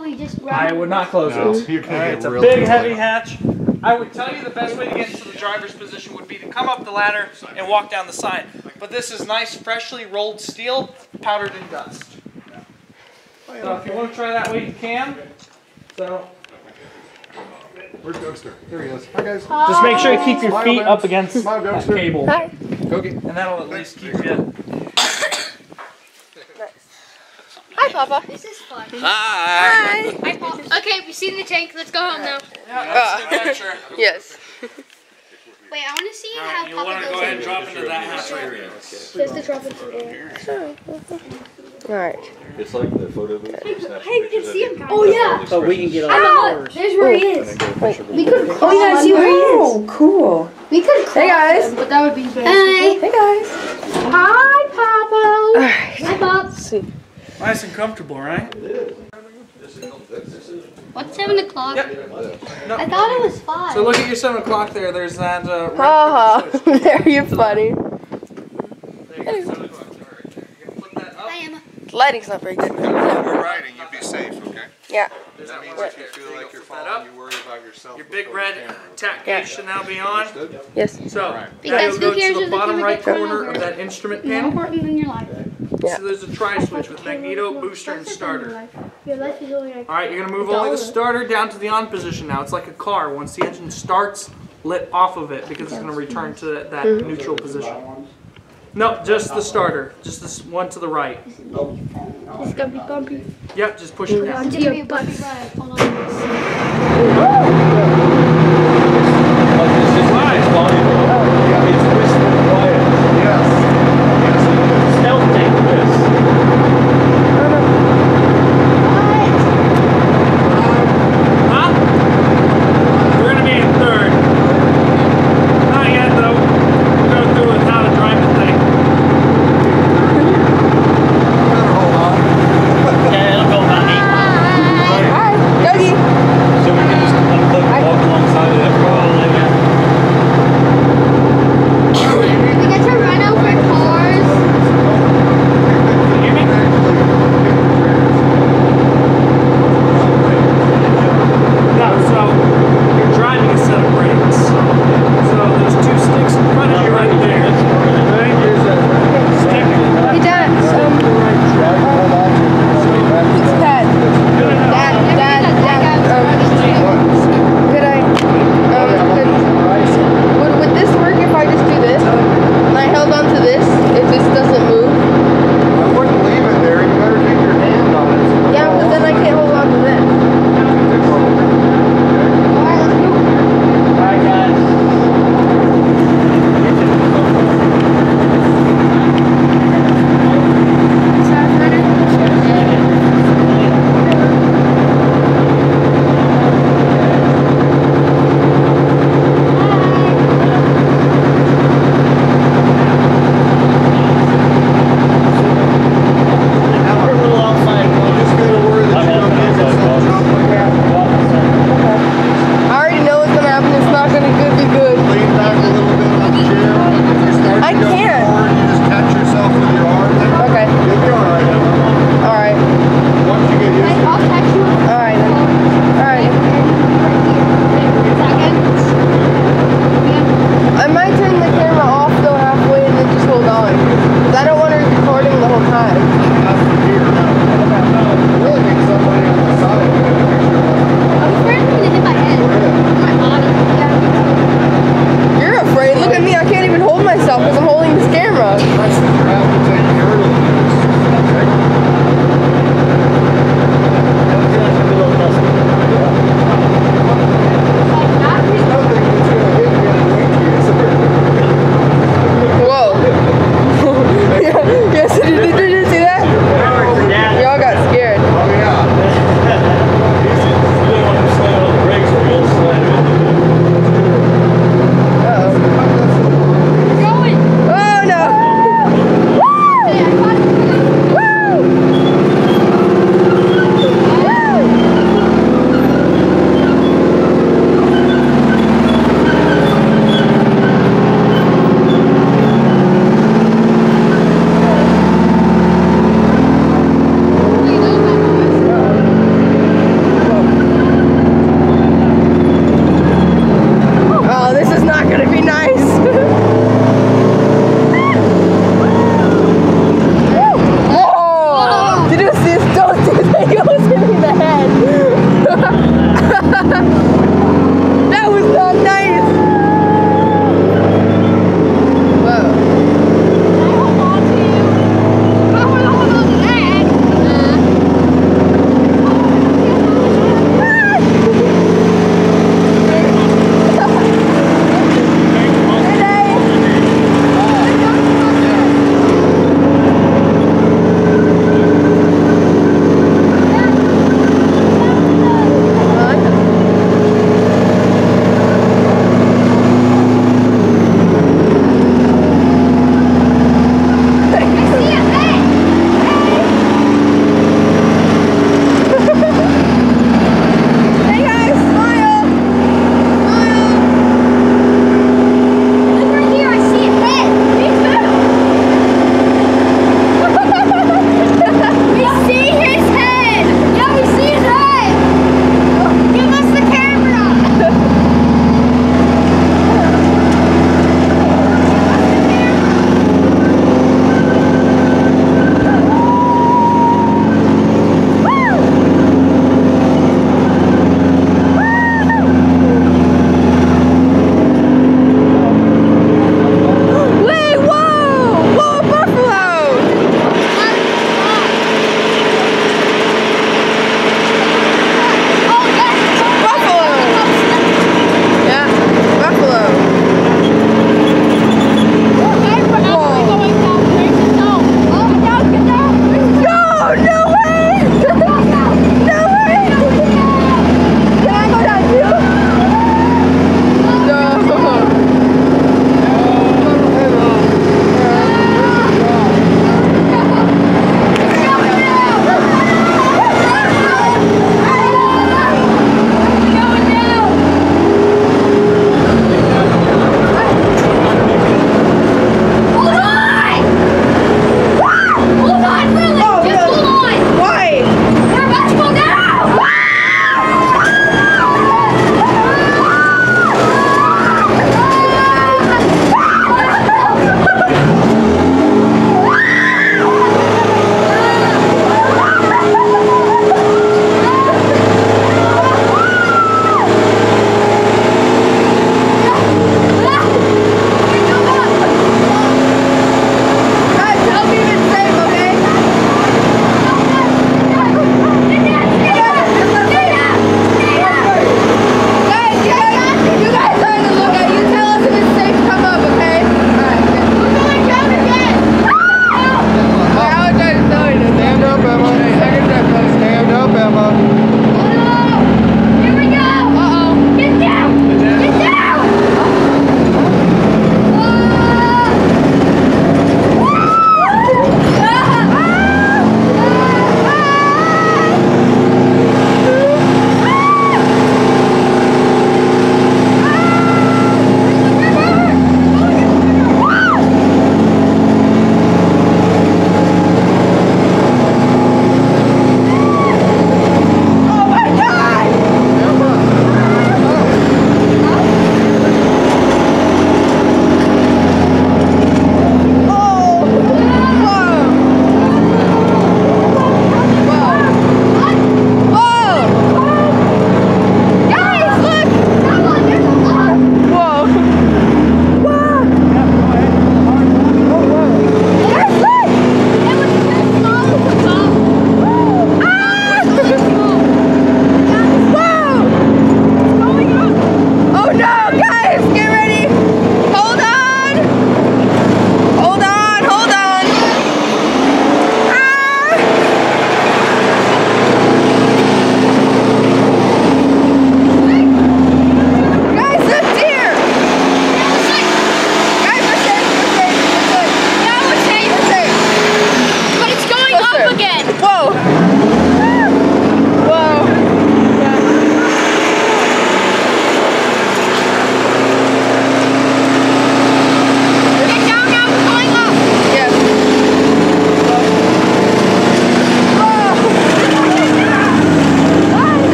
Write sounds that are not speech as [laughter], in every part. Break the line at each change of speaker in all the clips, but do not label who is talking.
we just
I would not close
No,
it.
you're gonna
Alright,
get
it's a big
wet.
heavy hatch. I would tell you the best way to get into the driver's position would be to come up the ladder and walk down the side. But this is nice, freshly rolled steel, powdered in dust. Oh, so if you want to try that way, you can. So
Where's Gokster? There he is. Hi guys. Hi.
just make sure you keep your feet up against
Smile,
that cable,
Hi.
Gogi.
and that'll at least keep you.
Hi, Papa.
This is fun.
Hi.
Hi, Paul. Okay, we've seen the tank. Let's go home now.
Yeah, that's an uh, adventure. [laughs]
Yes.
Wait, I want to see how
You
Papa
want to
goes
go ahead and drop into that hatch right here.
Just the drop into there.
All right.
It's like the photo booth. where you
Hey, you can see him, guys. Oh, yeah.
So we can get
I
on
know.
first.
There's where he is.
then go a picture
We could.
Oh, you guys see where he is? Oh, cool.
We could.
Hey guys.
But that would be very. Hey.
Hey guys.
Hi, Papa.
All right.
Hi, Pop.
See.
Nice and comfortable, right?
What's seven o'clock?
Yep.
I thought it was five.
So look at your seven o'clock there. There's that. Uh, red
Ha ha.
switch. [laughs]
There, you're funny.
There you go, seven o'clock. Alright. Flip that up.
Hi, Emma.
Lighting's not very good.
If you're riding, you'd be safe, okay?
Yeah.
That
that
means if
right
you feel like you're falling, you worry about yourself.
Your big red
the camera.
tach
Yeah.
gauge should now be on.
Yes.
So now
Because
you'll go to the bottom right corner of that instrument
More
panel.
important than your life.
Yeah.
So there's a tri switch with magneto, booster, and starter.
Your life is only like.
All right, you're gonna move only the starter down to the on position now. It's like a car. Once the engine starts, let off of it because it's gonna return to that, that neutral position. No, just the starter. Just this one to the right.
It's gonna be bumpy.
Yep, just push it down.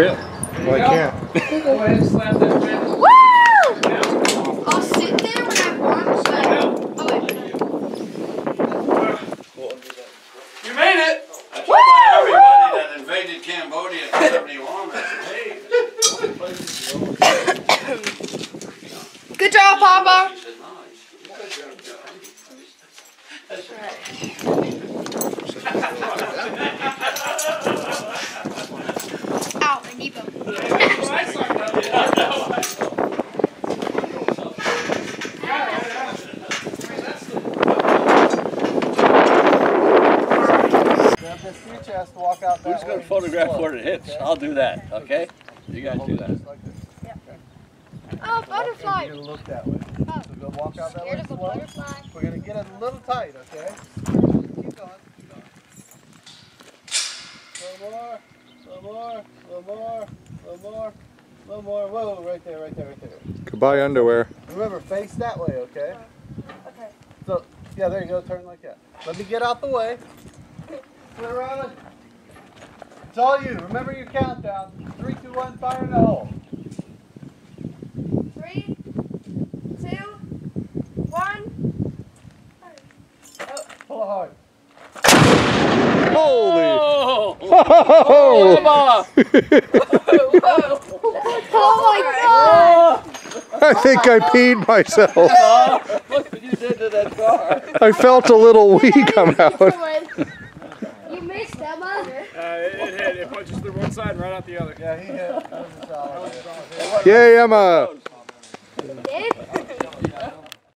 really? Well,
I can't. [laughs]
your chest, walk out that
Who's gonna photograph where it hits?
okay?
I'll do that, okay? You guys do that.
Just like this.
Oh,
Walk
butterfly.
and You're gonna look that way.
Oh.
So go walk out that way
Scared of a
slow.
butterfly.
We're gonna get it a little tight, okay? Keep going, keep going. Little more, little more, little more, little more, little more. Whoa, right there, right there, right there.
Goodbye underwear.
Remember, face that way, okay?
Okay.
So, yeah, there you go. Turn like that. Let me get out the way. Turn around. It. It's all you. Remember your countdown. Three, two, one. Fire in the hole.
Three, two, one. Oh.
Pull it hard.
Holy!
Oh!
Oh!
Come on!
Oh my god!
I think I peed myself.
Oh, Look what you did to that car.
I felt a little wee come out.
You missed Emma.
Uh, it, it hit. It punches through one side and right out the other.
Yeah, he hit. That was a solid.
Yay, Emma!